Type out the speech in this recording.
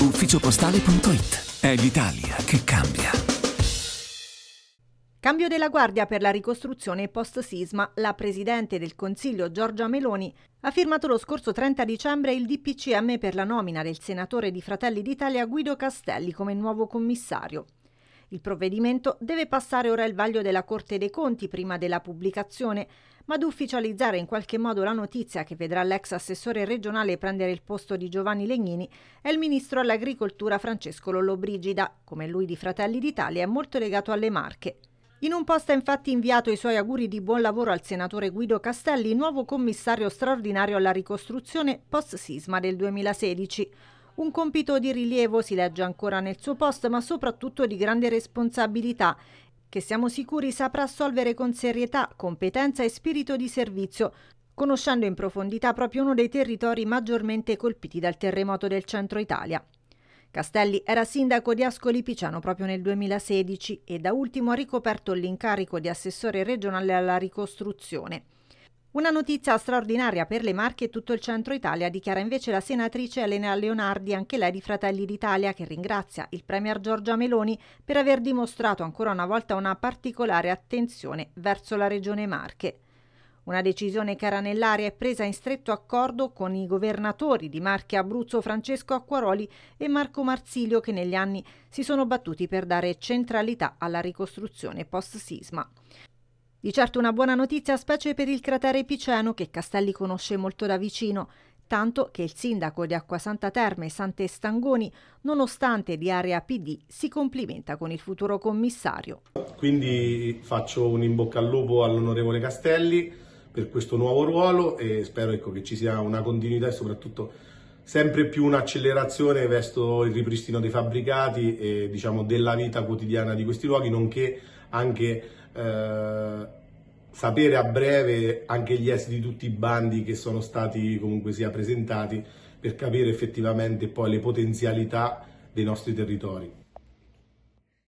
ufficiopostale.it. È l'Italia che cambia. Cambio della guardia per la ricostruzione post-sisma. La Presidente del Consiglio Giorgia Meloni ha firmato lo scorso 30 dicembre il DPCM per la nomina del senatore di Fratelli d'Italia Guido Castelli come nuovo commissario. Il provvedimento deve passare ora il vaglio della Corte dei Conti prima della pubblicazione, ma ad ufficializzare in qualche modo la notizia che vedrà l'ex assessore regionale prendere il posto di Giovanni Legnini è il ministro all'agricoltura Francesco Lollobrigida, come lui di Fratelli d'Italia è molto legato alle Marche. In un post ha infatti inviato i suoi auguri di buon lavoro al senatore Guido Castelli, nuovo commissario straordinario alla ricostruzione post-sisma del 2016. Un compito di rilievo si legge ancora nel suo post, ma soprattutto di grande responsabilità, che siamo sicuri saprà assolvere con serietà, competenza e spirito di servizio, conoscendo in profondità proprio uno dei territori maggiormente colpiti dal terremoto del centro Italia. Castelli era sindaco di Ascoli Piceno proprio nel 2016 e da ultimo ha ricoperto l'incarico di assessore regionale alla ricostruzione. Una notizia straordinaria per le Marche e tutto il centro Italia, dichiara invece la senatrice Elena Leonardi, anche lei di Fratelli d'Italia, che ringrazia il Premier Giorgia Meloni per aver dimostrato ancora una volta una particolare attenzione verso la regione Marche. Una decisione che era nell'aria e presa in stretto accordo con i governatori di Marche Abruzzo Francesco Acquaroli e Marco Marsilio che negli anni si sono battuti per dare centralità alla ricostruzione post-sisma. Di certo una buona notizia specie per il cratere Piceno che Castelli conosce molto da vicino, tanto che il sindaco di Acquasanta Terme Sante Stangoni, nonostante di area PD, si complimenta con il futuro commissario. Quindi faccio un in bocca al lupo all'onorevole Castelli per questo nuovo ruolo e spero ecco, che ci sia una continuità e soprattutto sempre più un'accelerazione verso il ripristino dei fabbricati e diciamo, della vita quotidiana di questi luoghi, nonché anche eh, sapere a breve anche gli esiti di tutti i bandi che sono stati comunque sia presentati per capire effettivamente poi le potenzialità dei nostri territori.